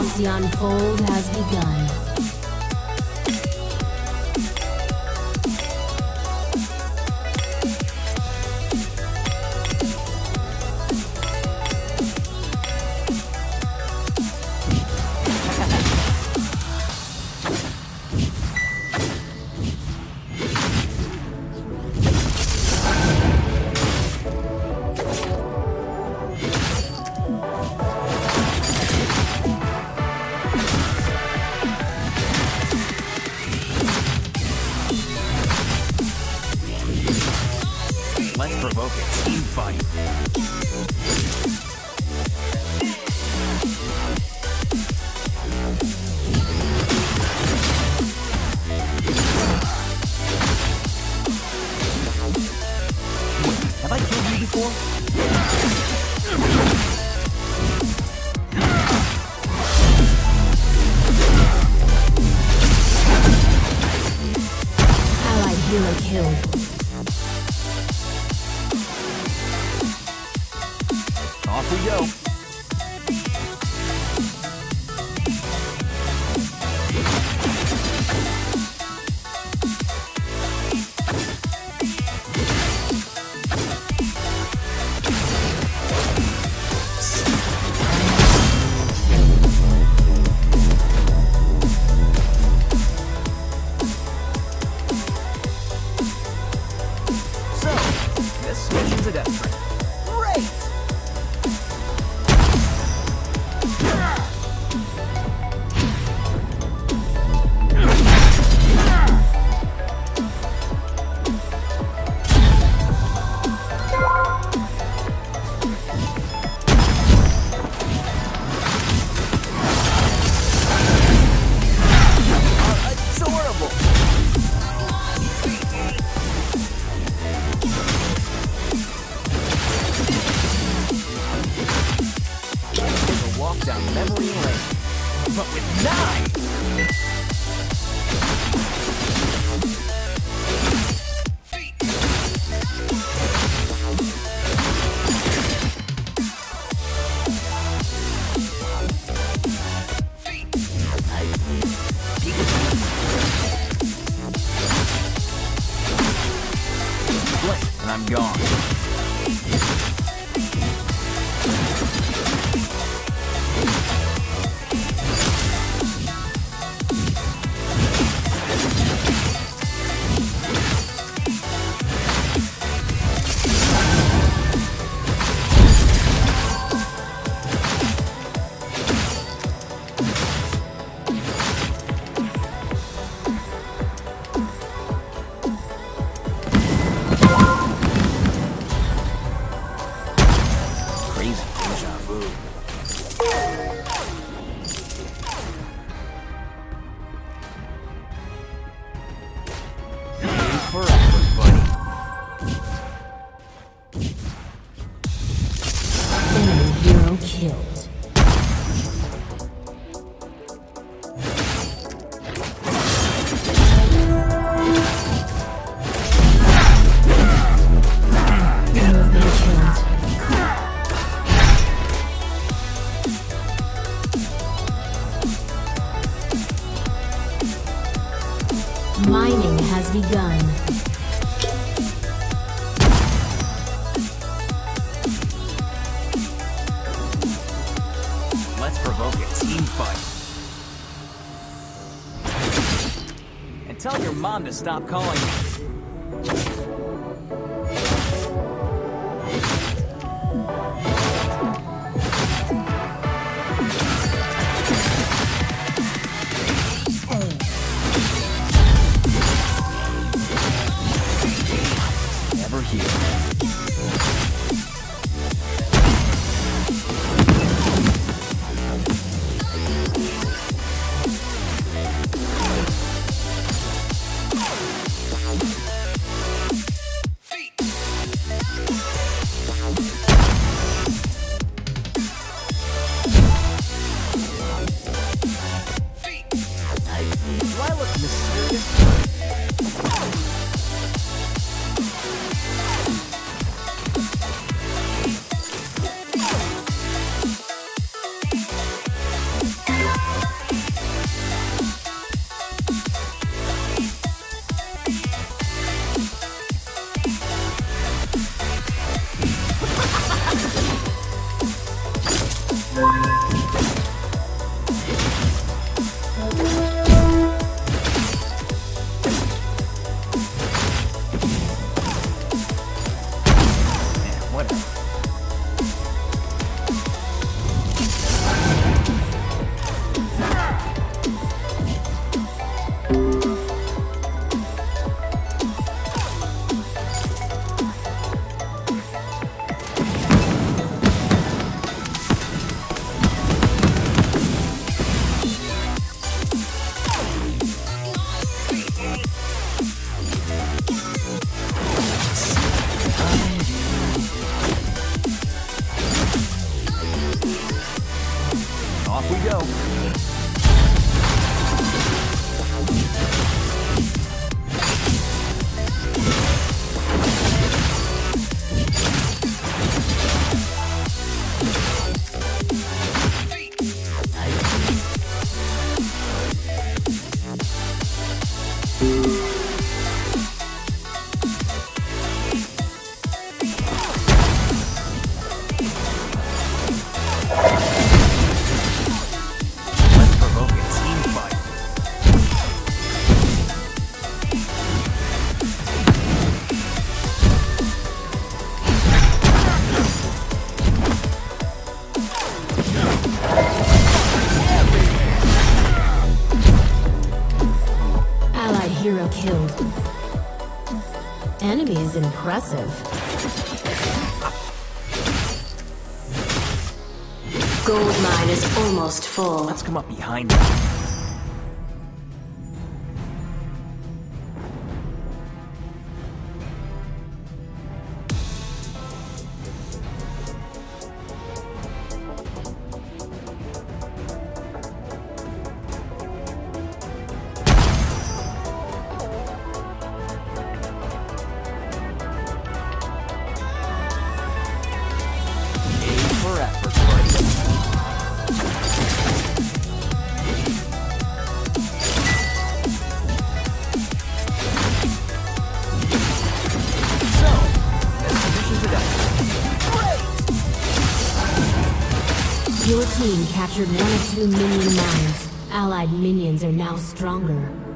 Halcyon Fold has begun. Here we go. I'm gone. tell your mom to stop calling me. impressive. Gold mine is almost full. Let's come up behind them. Your team captured one of two minion mines. Allied minions are now stronger.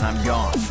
I'm gone.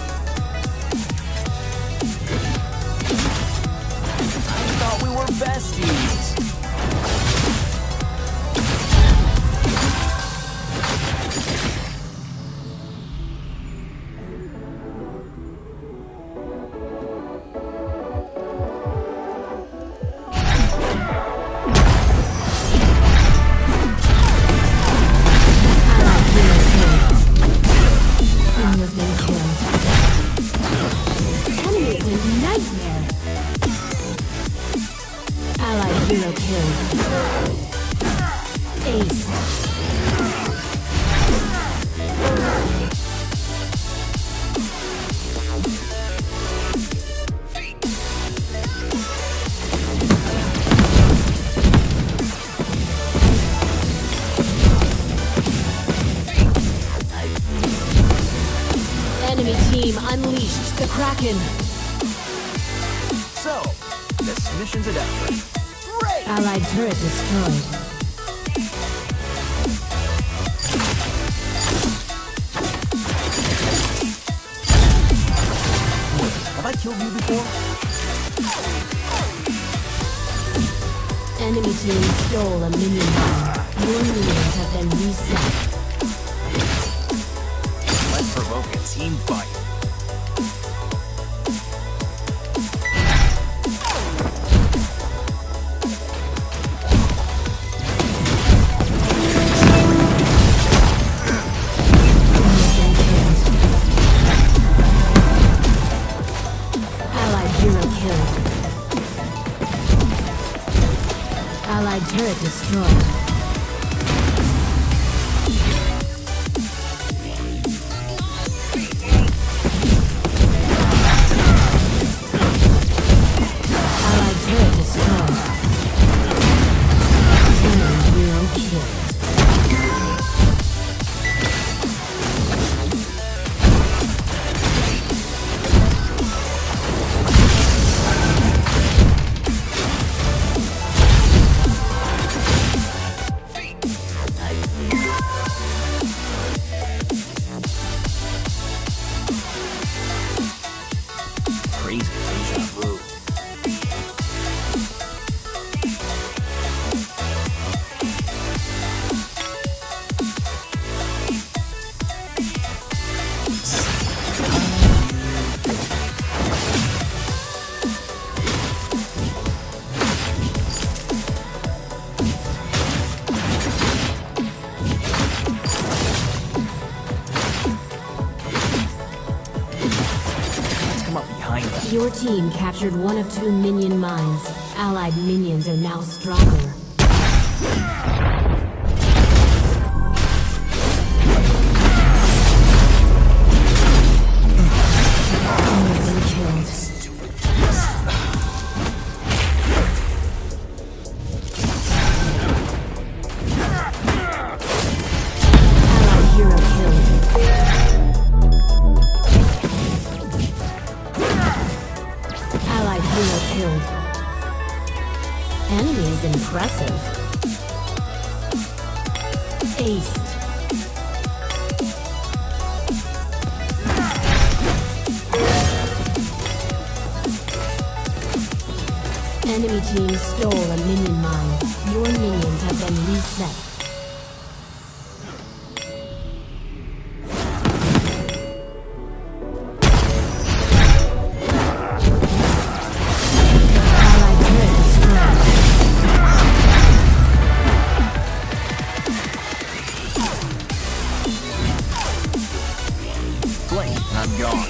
Serial kill. Ace. Destroyed. Have I killed you before? Enemy team stole a minion. Your minions have been reset. Let's provoke a team fight. Team captured one of two minion mines. Allied minions are now stronger. Impressive. Aced. Enemy team stole a minion mine. Your minions have been reset. I'm gone.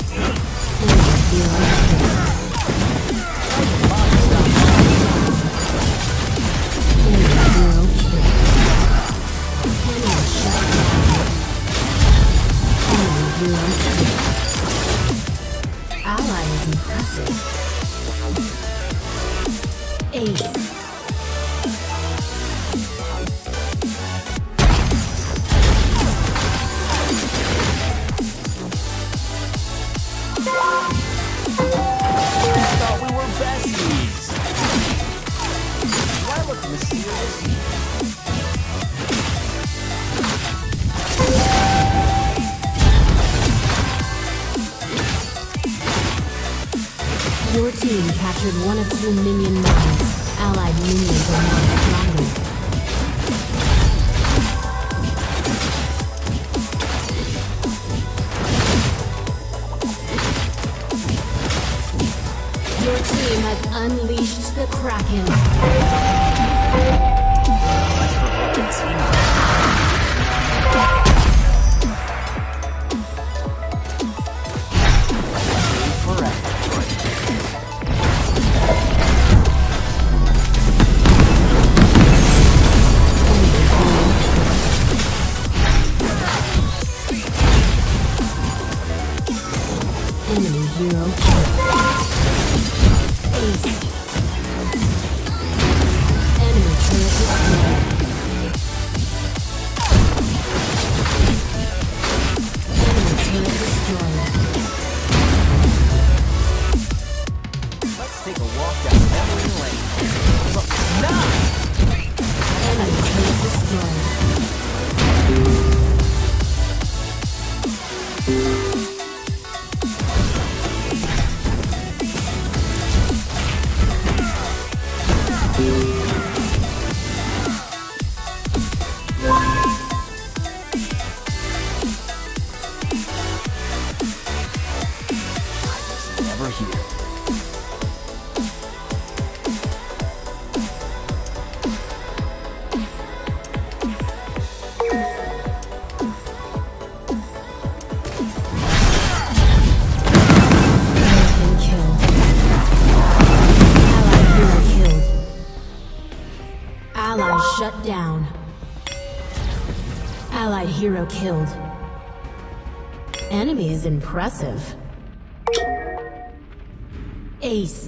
Your team captured one of two minion mines. Allied minions are now stronger. Your team has unleashed the Kraken. Impressive. Aced.